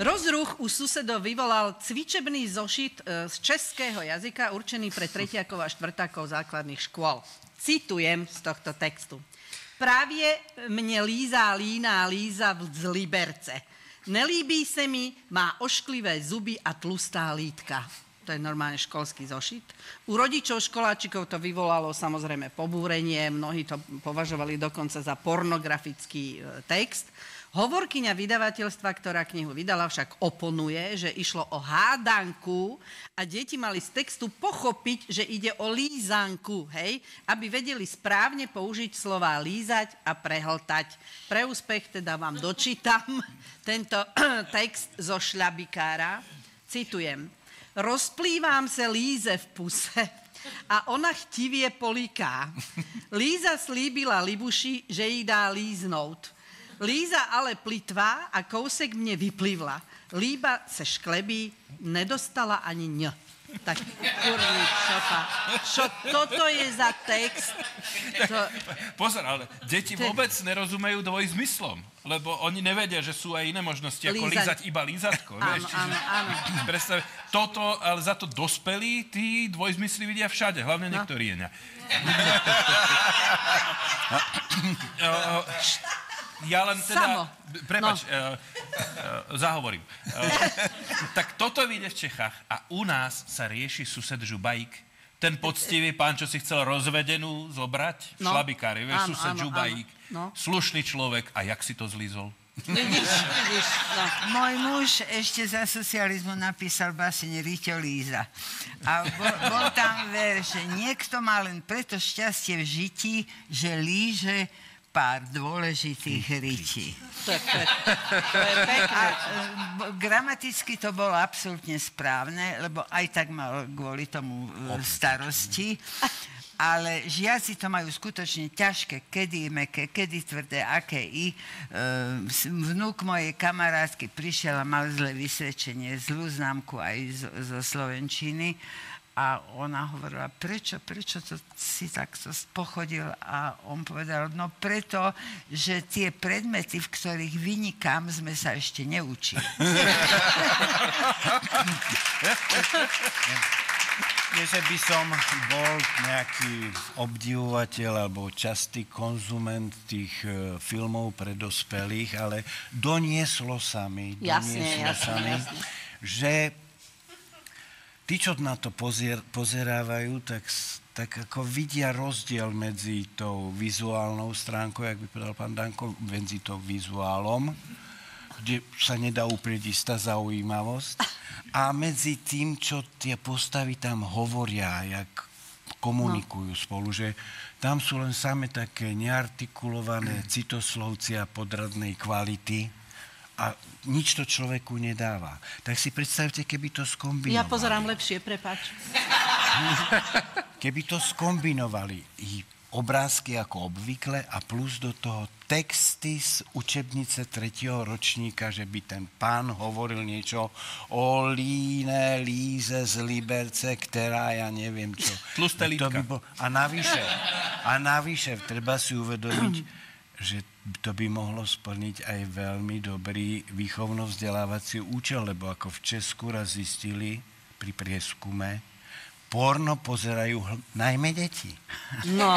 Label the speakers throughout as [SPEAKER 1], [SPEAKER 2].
[SPEAKER 1] Rozruch u susedov vyvolal cvičebný zošit e, z českého jazyka určený pre tretiakov a štvrtákov základných škôl. Citujem z tohto textu. Právě mne lízá líná líza z Liberce. Nelíbí se mi, má ošklivé zuby a tlustá lítka. To je normálne školský zošit. U rodičov školáčikov to vyvolalo samozrejme pobúrenie, mnohí to považovali dokonca za pornografický e, text. Hovorkyňa vydavateľstva, ktorá knihu vydala, však oponuje, že išlo o hádanku a deti mali z textu pochopiť, že ide o lízanku, hej, aby vedeli správne použiť slova lízať a prehltať. Pre úspech teda vám dočítam tento text zo šľabikára. Citujem. Rozplývám se líze v puse a ona chtivie poliká. Líza slíbila Libuši, že jí dá líznout. Líza ale plitvá a kousek mne vyplivla. Líba se šklebí, nedostala ani ň. Tak kurný šopa. Čo toto je za text?
[SPEAKER 2] To... Pozor, ale deti Te... vôbec nerozumejú dvojzmyslom, lebo oni nevedia, že sú aj iné možnosti, ako Lízať. lízať iba lízatko.
[SPEAKER 1] Áno, vieš? áno, áno.
[SPEAKER 2] Predstav, toto, ale za to dospelí, tí dvojzmysly vidia všade, hlavne no. niektorí jeňa. ja len teda... Samo. Prepač, no. uh, uh, zahovorím. Uh, tak toto vyjde v Čechách a u nás sa rieši sused Žubajík. Ten poctivý pán, čo si chcel rozvedenú zobrať, no. šlabikári, vieš, sused áno, Žubajík. No. Slušný človek. A jak si to zlízol?
[SPEAKER 3] Vidíš, vidíš, no. Môj muž ešte za socializmu napísal básne Rito Líza. A bol, bol tam ver, že niekto má len preto šťastie v žití, že líže pár dôležitých rytí. To, to, to je A, e, gramaticky to bolo absolútne správne, lebo aj tak mal kvôli tomu e, starosti. Ale žiaci to majú skutočne ťažké, kedy meké, kedy tvrdé, aké i. E, vnúk mojej kamarátky prišiel a mal zlé vysvedčenie, zlú známku aj zo, zo Slovenčiny a ona hovorila, prečo, prečo to si takto pochodil? A on povedal, no preto, že tie predmety, v ktorých vynikám, sme sa ešte neučili.
[SPEAKER 4] Nie, že by som bol nejaký obdivovateľ alebo častý konzument tých uh, filmov pre dospelých, ale donieslo sa mi, donieslo jasne, sa mi, jasne. že tí, čo na to pozer, pozerávajú, tak, tak ako vidia rozdiel medzi tou vizuálnou stránkou, jak by povedal pán Danko, medzi tou vizuálom, kde sa nedá uprieť istá zaujímavosť, a medzi tým, čo tie postavy tam hovoria, jak komunikujú no. spolu, že tam sú len same také neartikulované citoslovci a podradnej kvality, a nič to človeku nedáva. Tak si predstavte, keby to skombinovali.
[SPEAKER 1] Ja pozerám lepšie, prepač.
[SPEAKER 4] Keby to skombinovali i obrázky ako obvykle a plus do toho texty z učebnice tretieho ročníka, že by ten pán hovoril niečo o líne, líze z Liberce, ktorá ja neviem čo.
[SPEAKER 2] Plus
[SPEAKER 4] to by bol... A navyše, a navyše, treba si uvedomiť, že to by mohlo splniť aj veľmi dobrý výchovno-vzdelávací účel, lebo ako v Česku raz zistili pri prieskume, porno pozerajú hl- najmä deti.
[SPEAKER 1] No,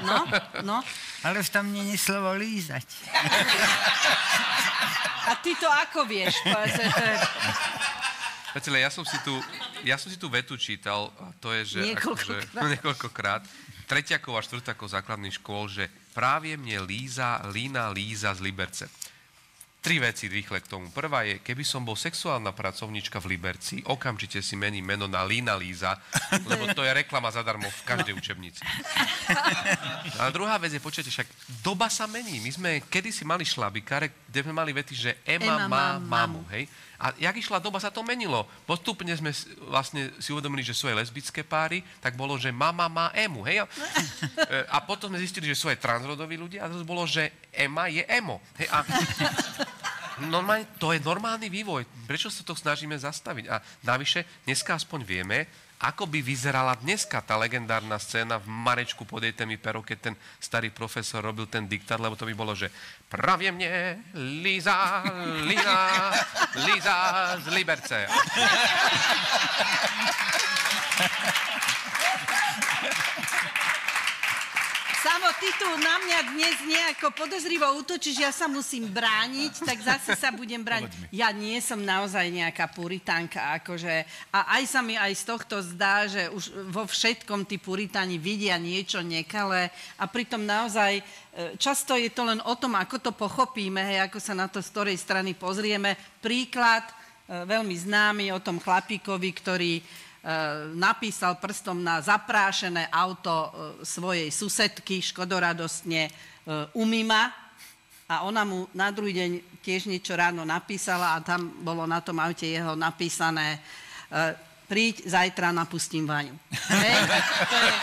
[SPEAKER 1] no, no.
[SPEAKER 3] Ale v tom není slovo lízať.
[SPEAKER 1] A ty to ako vieš?
[SPEAKER 5] Priateľe, ja som si tu, ja som si tu vetu čítal, a to je, že...
[SPEAKER 1] Niekoľkokrát.
[SPEAKER 5] Akože, niekoľkokrát. Tretiakov a štvrtákov základných škôl, že Právě mne líza, lína líza z Liberce. Tri veci rýchle k tomu. Prvá je, keby som bol sexuálna pracovníčka v Liberci, okamžite si mení meno na Lína Líza, lebo to je reklama zadarmo v každej učebnici. A druhá vec je, počujete, však doba sa mení. My sme kedysi mali šlabikáre, kde sme mali vety, že Ema, má mamu, hej? A jak išla doba, sa to menilo. Postupne sme vlastne si uvedomili, že sú aj lesbické páry, tak bolo, že mama má emu, hej? A, potom sme zistili, že sú aj transrodoví ľudia a to bolo, že Ema je emo. Hej? A normálne, to je normálny vývoj. Prečo sa to snažíme zastaviť? A navyše, dneska aspoň vieme, ako by vyzerala dneska tá legendárna scéna v Marečku podejte mi pero, keď ten starý profesor robil ten diktát, lebo to by bolo, že pravie mne Líza, Lína, Líza z Liberce.
[SPEAKER 1] Samo, ty tu na mňa dnes nejako podozrivo útočíš, ja sa musím brániť, tak zase sa budem brániť. Ja nie som naozaj nejaká puritánka, akože, a aj sa mi aj z tohto zdá, že už vo všetkom tí puritáni vidia niečo nekalé a pritom naozaj e, často je to len o tom, ako to pochopíme, hej, ako sa na to z ktorej strany pozrieme. Príklad e, veľmi známy o tom chlapíkovi, ktorý napísal prstom na zaprášené auto e, svojej susedky, škodoradostne e, umima a ona mu na druhý deň tiež niečo ráno napísala a tam bolo na tom aute jeho napísané príď, zajtra napustím Váňu. Hej? To je,